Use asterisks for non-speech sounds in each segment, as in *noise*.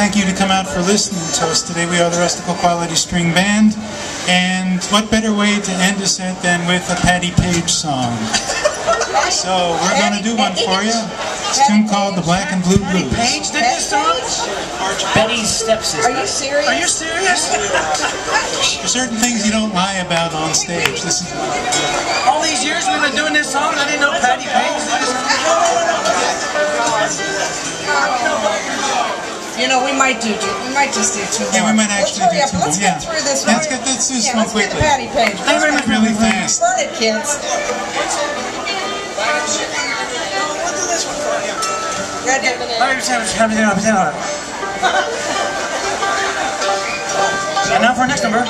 thank you to come out for listening to us today. We are the Rustical Quality String Band, and what better way to end a set than with a Patti Page song? *laughs* So we're going to do one for you. It's a tune called The Black and Blue Blues. Patti Page did this song? Betty's stepsister. Are you serious? Are you serious? There's certain things you don't lie about on stage. This is All these years we've been doing this song, I didn't know Patti Page know, we might do, we might just do two Yeah, we might actually let's do hurry up. two Let's get yeah. through this one. let's get- let's this yeah, one let's get quickly. Patti Page. Let's get really fast. Burn it, kids. Red, *laughs* And now for our next number.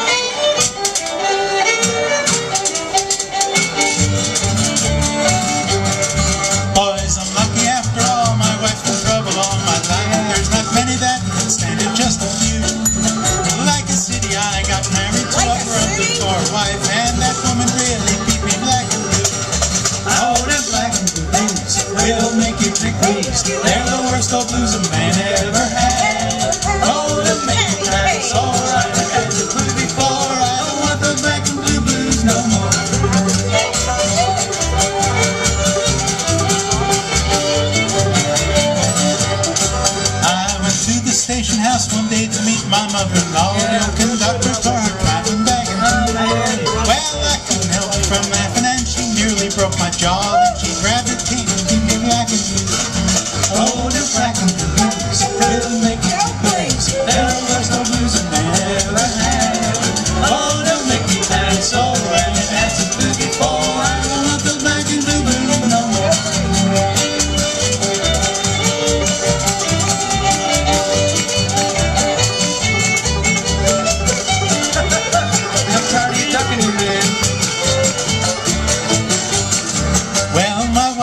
They're the worst old blues a man ever had. Oh, them make you cry so right. I. I don't want blue blues no more. I went to the station house one day to meet my mother-in-law.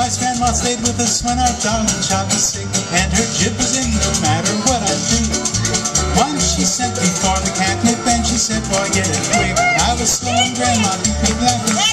prize grandma stayed with us when our darling child was sick, and her jib was in no matter what I do. Once she sent me for the catnip, and she said, boy, get it quick. I was slow and grandma beat me black and